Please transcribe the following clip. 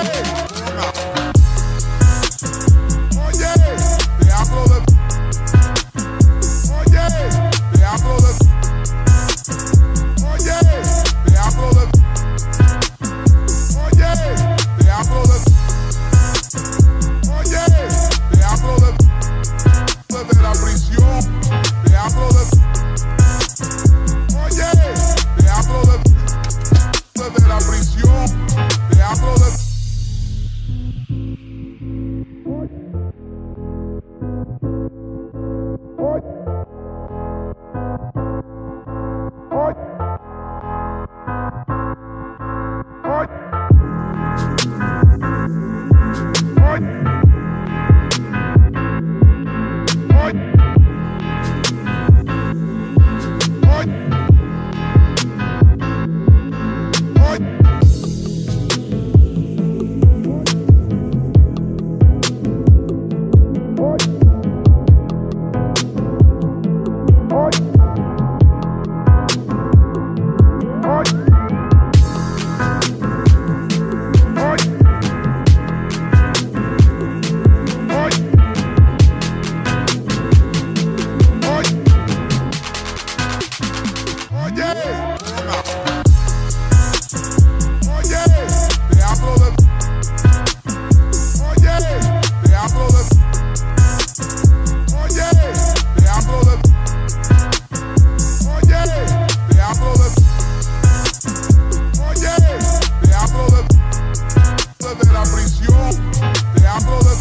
Hey! Oye, oye, te hablo de. Oye, te hablo de. Oye, te hablo de. Oye, te hablo de. Oye, te hablo de. Desde la prisión, te hablo de.